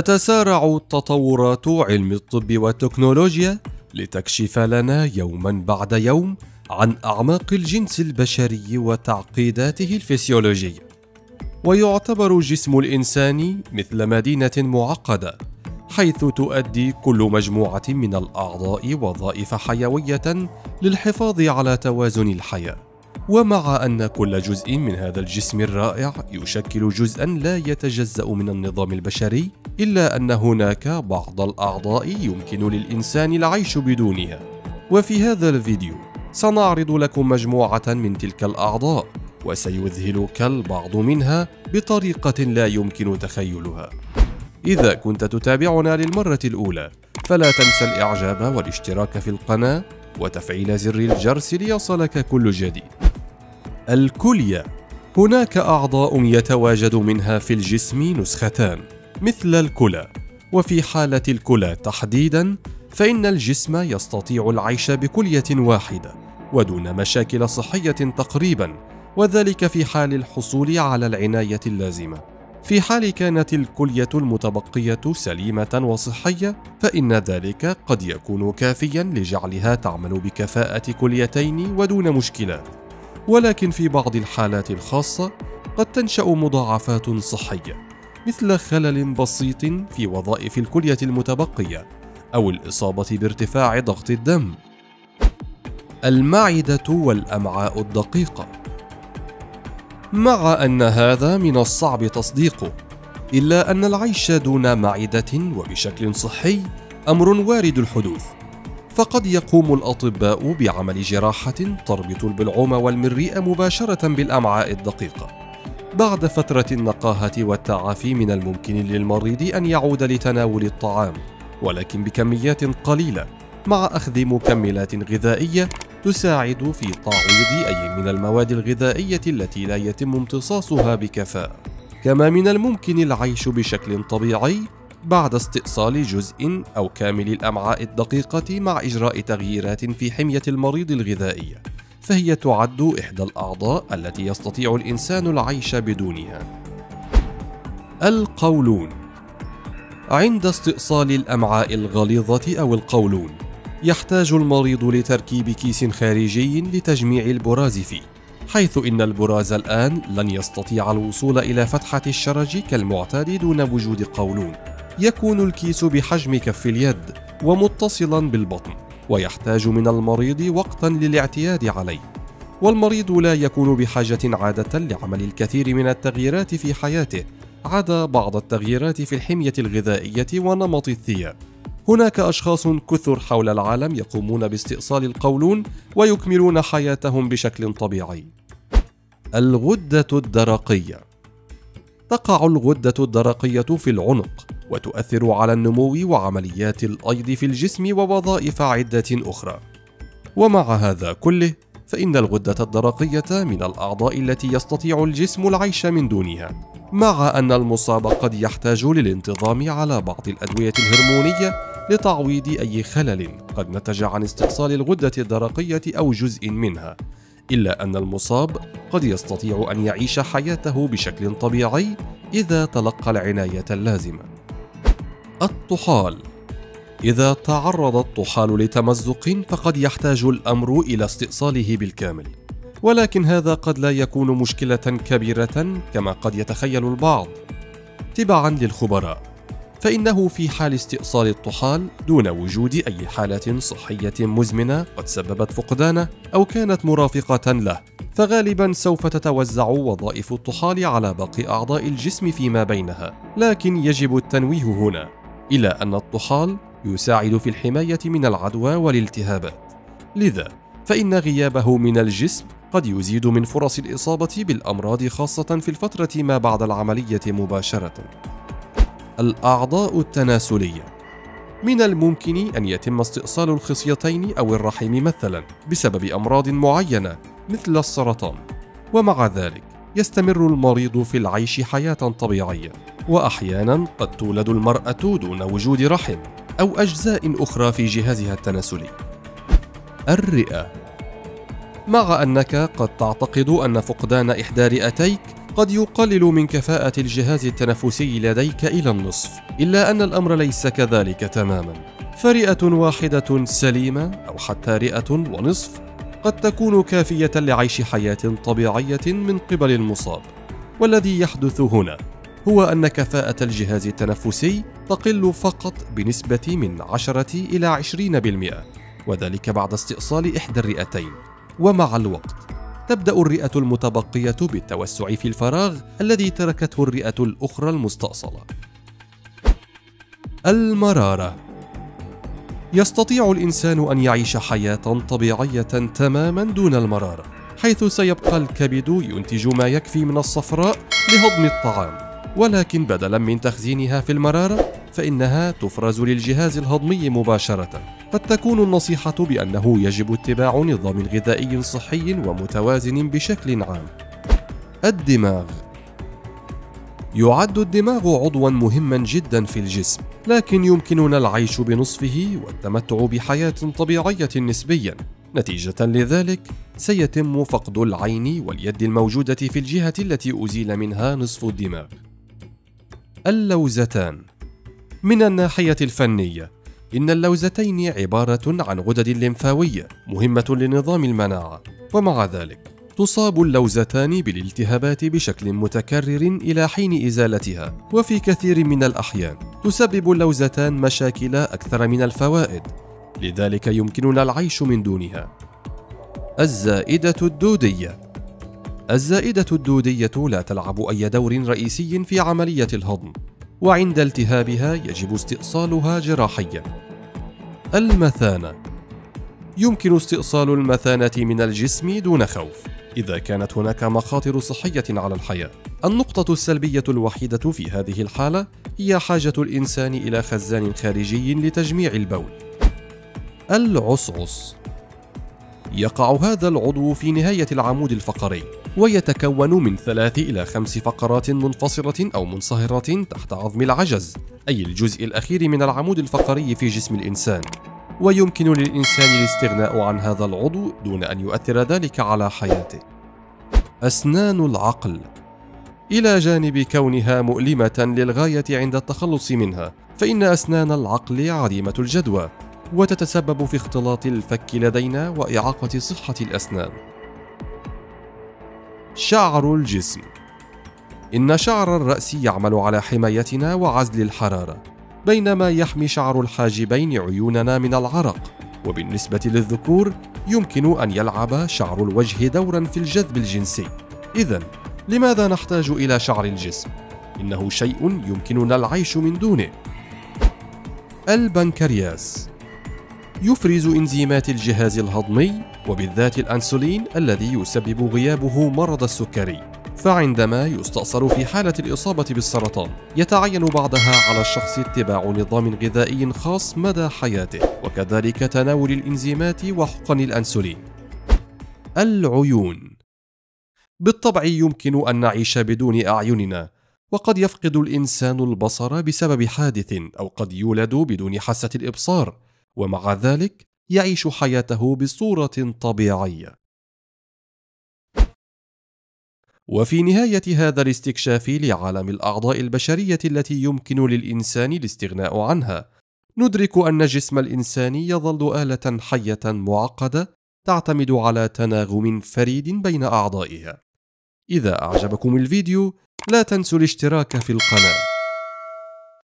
تتسارع تطورات علم الطب والتكنولوجيا لتكشف لنا يوما بعد يوم عن أعماق الجنس البشري وتعقيداته الفسيولوجية. ويعتبر جسم الإنسان مثل مدينة معقدة حيث تؤدي كل مجموعة من الأعضاء وظائف حيوية للحفاظ على توازن الحياة. ومع أن كل جزء من هذا الجسم الرائع يشكل جزءا لا يتجزأ من النظام البشري إلا أن هناك بعض الأعضاء يمكن للإنسان العيش بدونها. وفي هذا الفيديو سنعرض لكم مجموعة من تلك الأعضاء وسيذهلك البعض منها بطريقة لا يمكن تخيلها. إذا كنت تتابعنا للمرة الأولى فلا تنسى الإعجاب والاشتراك في القناة وتفعيل زر الجرس ليصلك كل جديد. الكلية. هناك أعضاء يتواجد منها في الجسم نسختان مثل الكلى. وفي حالة الكلى تحديدا فإن الجسم يستطيع العيش بكلية واحدة ودون مشاكل صحية تقريبا وذلك في حال الحصول على العناية اللازمة. في حال كانت الكلية المتبقية سليمة وصحية فإن ذلك قد يكون كافيا لجعلها تعمل بكفاءة كليتين ودون مشكلات. ولكن في بعض الحالات الخاصة قد تنشأ مضاعفات صحية مثل خلل بسيط في وظائف الكلية المتبقية أو الإصابة بارتفاع ضغط الدم. المعدة والأمعاء الدقيقة. مع أن هذا من الصعب تصديقه إلا أن العيش دون معدة وبشكل صحي أمر وارد الحدوث. فقد يقوم الأطباء بعمل جراحة تربط البلعوم والمريء مباشرة بالأمعاء الدقيقة. بعد فترة النقاهة والتعافي من الممكن للمريض أن يعود لتناول الطعام ولكن بكميات قليلة مع أخذ مكملات غذائية تساعد في تعويض أي من المواد الغذائية التي لا يتم امتصاصها بكفاءة. كما من الممكن العيش بشكل طبيعي بعد استئصال جزء أو كامل الأمعاء الدقيقة مع إجراء تغييرات في حمية المريض الغذائية، فهي تعد إحدى الأعضاء التي يستطيع الإنسان العيش بدونها. القولون عند استئصال الأمعاء الغليظة أو القولون، يحتاج المريض لتركيب كيس خارجي لتجميع البراز فيه. حيث إن البراز الآن لن يستطيع الوصول إلى فتحة الشرج كالمعتاد دون وجود قولون، يكون الكيس بحجم كف اليد ومتصلا بالبطن ويحتاج من المريض وقتا للاعتياد عليه. والمريض لا يكون بحاجة عادة لعمل الكثير من التغييرات في حياته عدا بعض التغييرات في الحمية الغذائية ونمط الثياب. هناك أشخاص كثر حول العالم يقومون باستئصال القولون ويكملون حياتهم بشكل طبيعي. الغدة الدرقية. تقع الغدة الدرقية في العنق وتؤثر على النمو وعمليات الأيض في الجسم ووظائف عدة أخرى. ومع هذا كله فإن الغدة الدرقية من الأعضاء التي يستطيع الجسم العيش من دونها مع أن المصاب قد يحتاج للانتظام على بعض الأدوية الهرمونية لتعويض أي خلل قد نتج عن استئصال الغدة الدرقية أو جزء منها إلا أن المصاب قد يستطيع أن يعيش حياته بشكل طبيعي إذا تلقى العناية اللازمة. الطحال. إذا تعرض الطحال لتمزق فقد يحتاج الأمر إلى استئصاله بالكامل ولكن هذا قد لا يكون مشكلة كبيرة كما قد يتخيل البعض. تبعا للخبراء فإنه في حال استئصال الطحال دون وجود أي حالة صحية مزمنة قد سببت فقدانه أو كانت مرافقة له فغالبا سوف تتوزع وظائف الطحال على باقي أعضاء الجسم فيما بينها لكن يجب التنويه هنا. إلى أن الطحال يساعد في الحماية من العدوى والالتهابات لذا فإن غيابه من الجسم قد يزيد من فرص الإصابة بالأمراض خاصة في الفترة ما بعد العملية مباشرة. الأعضاء التناسلية. من الممكن أن يتم استئصال الخصيتين أو الرحم مثلا بسبب أمراض معينة مثل السرطان. ومع ذلك يستمر المريض في العيش حياة طبيعية وأحيانا قد تولد المرأة دون وجود رحم أو أجزاء أخرى في جهازها التناسلي. الرئة. مع أنك قد تعتقد أن فقدان إحدى رئتيك قد يقلل من كفاءة الجهاز التنفسي لديك إلى النصف، إلا أن الأمر ليس كذلك تماما، فرئة واحدة سليمة أو حتى رئة ونصف قد تكون كافية لعيش حياة طبيعية من قبل المصاب، والذي يحدث هنا هو أن كفاءة الجهاز التنفسي تقل فقط بنسبة من 10 إلى 20% وذلك بعد استئصال إحدى الرئتين ومع الوقت تبدأ الرئة المتبقية بالتوسع في الفراغ الذي تركته الرئة الأخرى المستأصلة. المرارة يستطيع الإنسان أن يعيش حياة طبيعية تماما دون المرارة، حيث سيبقى الكبد ينتج ما يكفي من الصفراء لهضم الطعام، ولكن بدلا من تخزينها في المرارة فإنها تفرز للجهاز الهضمي مباشرة قد تكون النصيحة بأنه يجب اتباع نظام غذائي صحي ومتوازن بشكل عام. الدماغ يعد الدماغ عضوا مهما جدا في الجسم، لكن يمكننا العيش بنصفه والتمتع بحياة طبيعية نسبيا. نتيجة لذلك سيتم فقد العين واليد الموجودة في الجهة التي أزيل منها نصف الدماغ. اللوزتان من الناحية الفنية إن اللوزتين عبارة عن غدد لمفاوية مهمة لنظام المناعة ومع ذلك تصاب اللوزتان بالالتهابات بشكل متكرر إلى حين إزالتها وفي كثير من الأحيان تسبب اللوزتان مشاكل أكثر من الفوائد لذلك يمكننا العيش من دونها. الزائدة الدودية. الزائدة الدودية لا تلعب أي دور رئيسي في عملية الهضم وعند التهابها يجب استئصالها جراحيا. المثانة. يمكن استئصال المثانة من الجسم دون خوف. إذا كانت هناك مخاطر صحية على الحياة. النقطة السلبية الوحيدة في هذه الحالة هي حاجة الإنسان إلى خزان خارجي لتجميع البول. العصعص يقع هذا العضو في نهاية العمود الفقري ويتكون من ثلاث إلى خمس فقرات منفصلة أو منصهرة تحت عظم العجز أي الجزء الأخير من العمود الفقري في جسم الإنسان ويمكن للإنسان الاستغناء عن هذا العضو دون أن يؤثر ذلك على حياته. أسنان العقل. إلى جانب كونها مؤلمة للغاية عند التخلص منها فإن أسنان العقل عديمة الجدوى وتتسبب في اختلاط الفك لدينا وإعاقة صحة الأسنان. شعر الجسم. إن شعر الرأس يعمل على حمايتنا وعزل الحرارة. بينما يحمي شعر الحاجبين عيوننا من العرق. وبالنسبة للذكور يمكن أن يلعب شعر الوجه دورا في الجذب الجنسي. إذا لماذا نحتاج إلى شعر الجسم؟ إنه شيء يمكننا العيش من دونه. البنكرياس. يفرز إنزيمات الجهاز الهضمي وبالذات الأنسولين الذي يسبب غيابه مرض السكري. فعندما يستأصل في حالة الإصابة بالسرطان يتعين بعدها على الشخص اتباع نظام غذائي خاص مدى حياته وكذلك تناول الإنزيمات وحقن الأنسولين العيون بالطبع يمكن أن نعيش بدون أعيننا وقد يفقد الإنسان البصر بسبب حادث أو قد يولد بدون حاسة الإبصار ومع ذلك يعيش حياته بصورة طبيعية. وفي نهاية هذا الاستكشاف لعالم الأعضاء البشرية التي يمكن للإنسان الاستغناء عنها، ندرك أن جسم الإنسان يظل آلة حية معقدة تعتمد على تناغم فريد بين أعضائها. إذا أعجبكم الفيديو لا تنسوا الاشتراك في القناة